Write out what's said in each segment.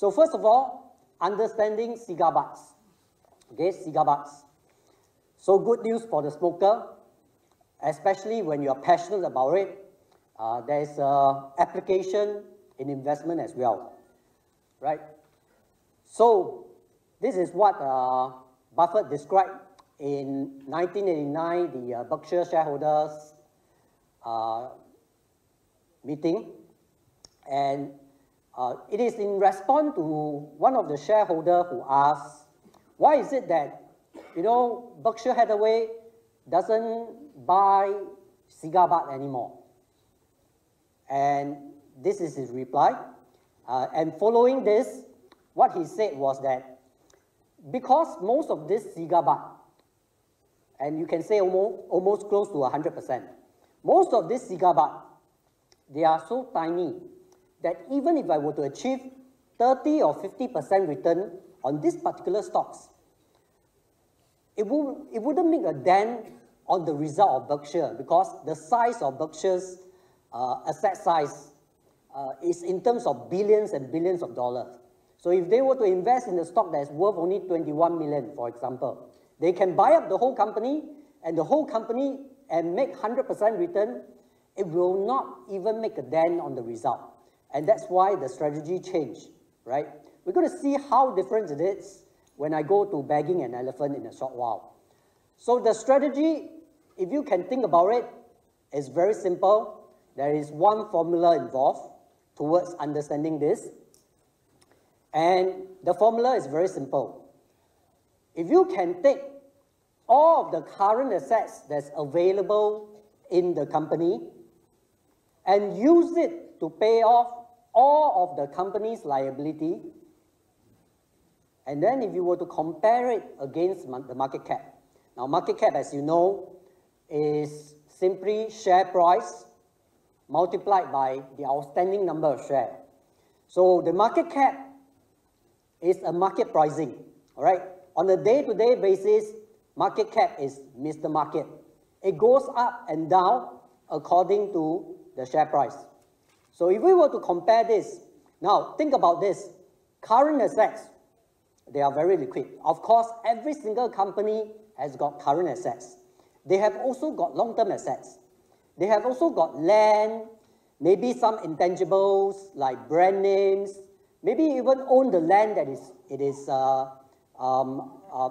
So first of all, understanding cigar butts. Okay, cigar butts. So good news for the smoker, especially when you're passionate about it. Uh, there's uh, application in investment as well, right? So this is what uh, Buffett described in 1989, the uh, Berkshire shareholders uh, meeting. And uh, it is in response to one of the shareholder who asked, why is it that, you know, Berkshire Hathaway doesn't buy cigar butt anymore? And this is his reply. Uh, and following this, what he said was that because most of this cigar butt, and you can say almost, almost close to 100%, most of this cigar butt, they are so tiny that even if I were to achieve 30 or 50% return on these particular stocks, it, will, it wouldn't make a dent on the result of Berkshire because the size of Berkshire's uh, asset size uh, is in terms of billions and billions of dollars. So if they were to invest in a stock that's worth only 21 million, for example, they can buy up the whole company and the whole company and make 100% return, it will not even make a dent on the result. And that's why the strategy changed, right? We're going to see how different it is when I go to bagging an elephant in a short while. So the strategy, if you can think about it, is very simple. There is one formula involved towards understanding this. And the formula is very simple. If you can take all of the current assets that's available in the company and use it to pay off all of the company's liability, and then if you were to compare it against the market cap. Now, market cap, as you know, is simply share price multiplied by the outstanding number of shares. So the market cap is a market pricing, all right? On a day-to-day -day basis, market cap is Mr. Market. It goes up and down according to the share price. So if we were to compare this, now think about this. Current assets, they are very liquid. Of course, every single company has got current assets. They have also got long-term assets. They have also got land, maybe some intangibles like brand names, maybe even own the land that is, it is, uh, um, uh,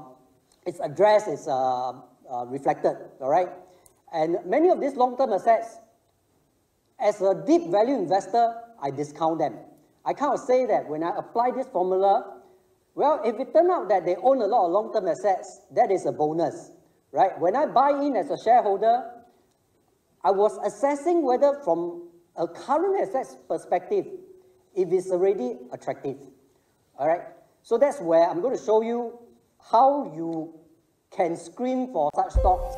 its address is uh, uh reflected, all right? And many of these long-term assets, as a deep value investor, I discount them. I kind of say that when I apply this formula, well, if it turns out that they own a lot of long-term assets, that is a bonus, right? When I buy in as a shareholder, I was assessing whether from a current assets perspective, if it's already attractive, all right? So that's where I'm going to show you how you can screen for such stocks